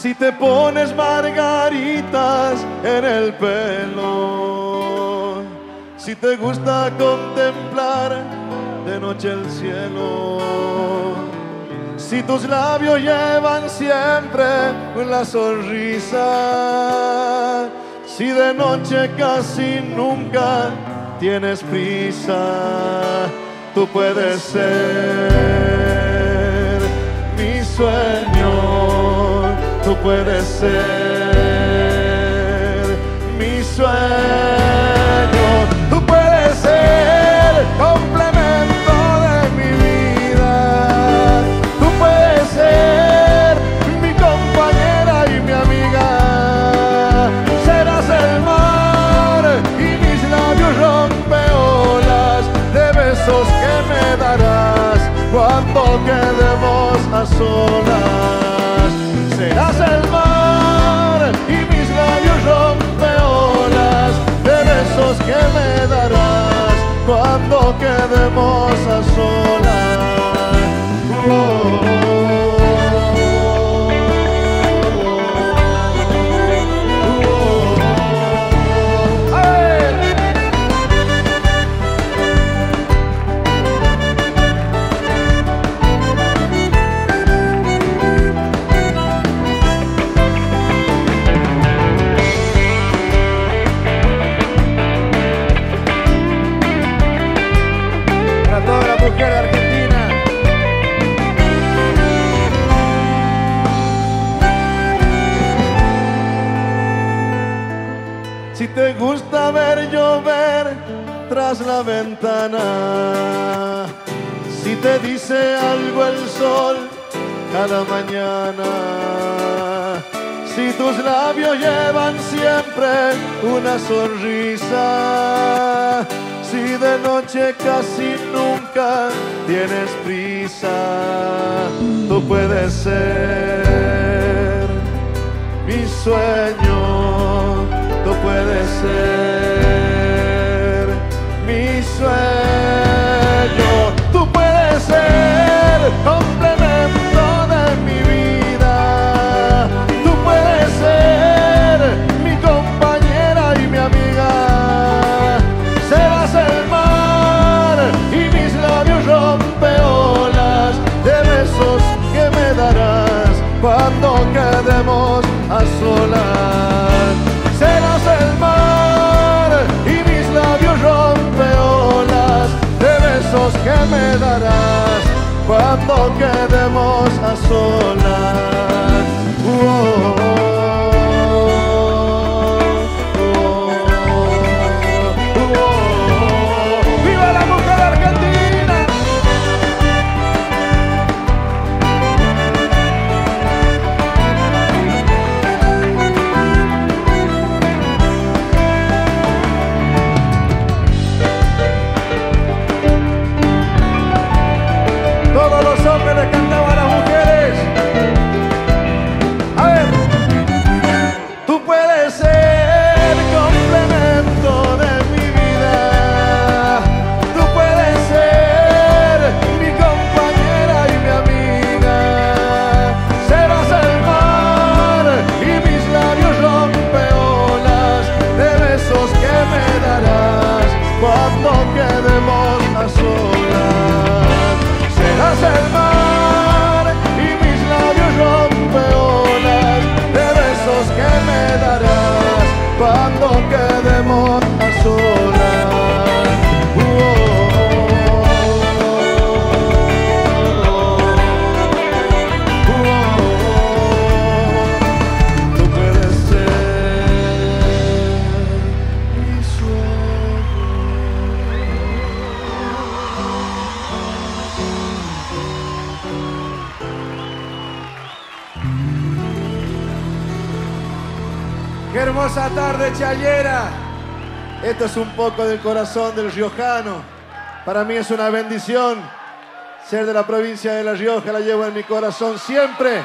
Si te pones margaritas en el pelo, si te gusta contemplar de noche el cielo, si tus labios llevan siempre una sonrisa, si de noche casi nunca tienes prisa, tú puedes ser mi sueño tú puedes ser mi sueño. Besos que me darás cuando quedemos a solas serás el mar y mis labios rompeolas de besos que me darás cuando quedemos a solas. Si te gusta ver llover tras la ventana, si te dice algo el sol cada mañana, si tus labios llevan siempre una sonrisa, si de noche casi nunca tienes prisa, tú puedes ser mi sueño, tú puedes ser mi sueño, tú puedes ser complemento de mi vida, tú puedes ser mi compañera y mi amiga, serás el mar y mis labios rompeolas de besos que me darás cuando quedemos a solas. Que me darás cuando quedemos a solas. ¡Viva Qué hermosa tarde, Chayera. Esto es un poco del corazón del riojano. Para mí es una bendición ser de la provincia de La Rioja. La llevo en mi corazón siempre.